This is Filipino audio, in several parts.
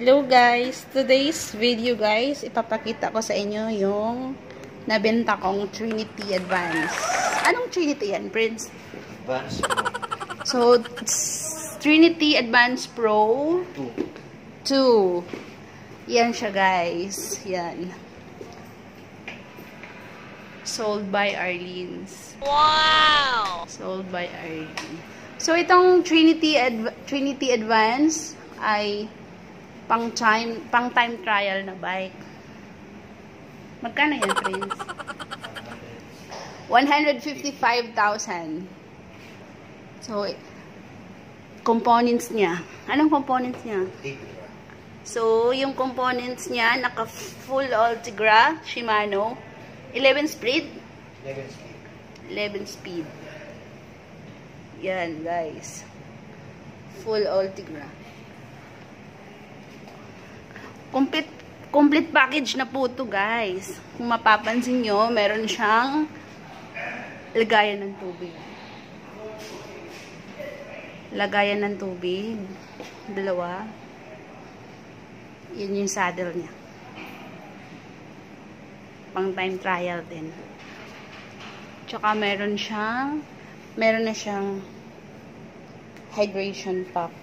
Hello guys! Today's video guys, ipapakita ko sa inyo yung nabenta kong Trinity Advance. Anong Trinity yan, Prince? Advance So, it's Trinity Advance Pro 2. 2. Yan siya guys. Yan. Sold by Arlene's. Wow! Sold by Arlene. So, itong Trinity, Adv Trinity Advance ay pang time, pang time trial na bike. Magkano yan, Prince? 155,000. So, components niya. Anong components niya? So, yung components niya, naka full Ultigra, Shimano, 11 speed, 11 speed. 11 speed. Yan, guys. Full Ultigra. Complete, complete package na po to guys. Kung mapapansin nyo, meron siyang lagayan ng tubig. Lagayan ng tubig. Dalawa. Yun yung saddle niya. Pang time trial din. Tsaka meron siyang meron na siyang hydration pack.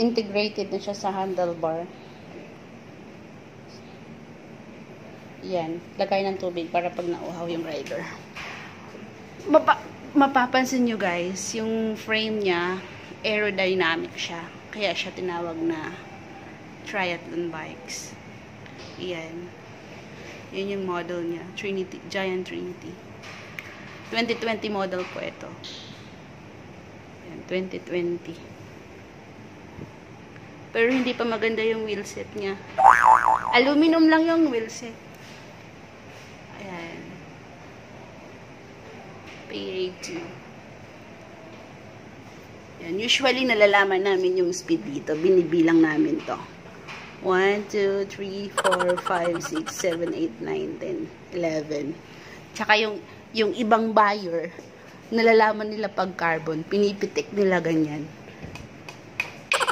Integrated na siya sa handlebar. Yan. Lagay ng tubig para pag nauhaw yung rider. Mapa mapapansin nyo guys, yung frame niya, aerodynamic siya. Kaya siya tinawag na triathlon bikes. Yan. Yan yung model niya. Trinity, Giant Trinity. 2020 model po ito. Yan, 2020. Pero hindi pa maganda yung wheelset niya. Aluminum lang yung wheelset. Ayan. PA2. Yan. Usually, nalalaman namin yung speed dito. Binibilang namin to. 1, 2, 3, 4, 5, 6, 7, 8, 9, 10, 11. Tsaka yung, yung ibang buyer, nalalaman nila pag carbon, pinipitik nila ganyan.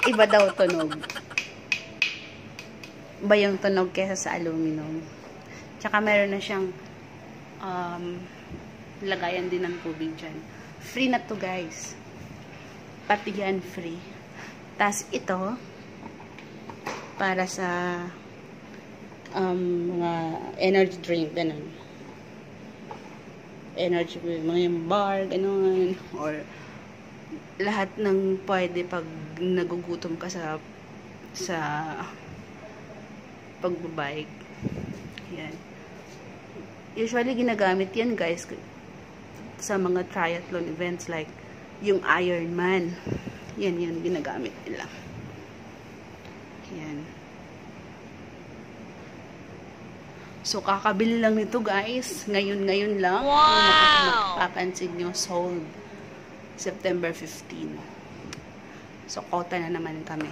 Iba daw tunog. Iba yung tunog kesa sa aluminum. Tsaka meron na siyang um, lagayan din ng tubig dyan. Free na to guys. Pati yan free. Tapos ito, para sa um, mga energy drink, ganun. Energy, mga bar, ganun. Or lahat ng pwede pag nagugutom ka sa sa pagbabike. Yan. Usually, ginagamit yan, guys, sa mga triathlon events like yung Ironman. Yan, yan, ginagamit nila. Yan. So, kakabili lang nito, guys. Ngayon-ngayon lang. Wow! Kung mapapansin nyo, sold. September 15. So, kota na naman kami.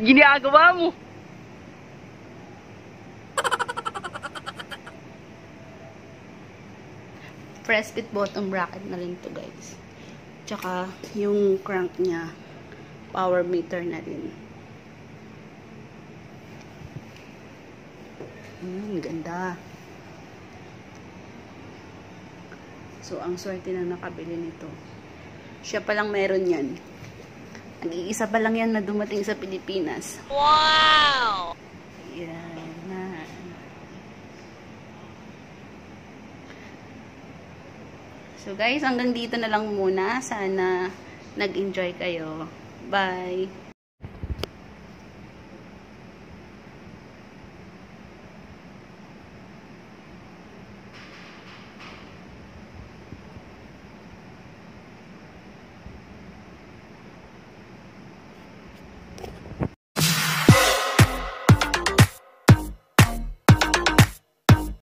Ginagawa mo! press fit bottom bracket na rin to guys. Tsaka yung crank niya power meter na rin. Hmm, ganda. So, ang swerte na nakabili nito. Siya palang meron yan. Nag-iisa pa lang yan na dumating sa Pilipinas. Wow! Yan na. So guys, hanggang dito na lang muna. Sana nag-enjoy kayo. Bye!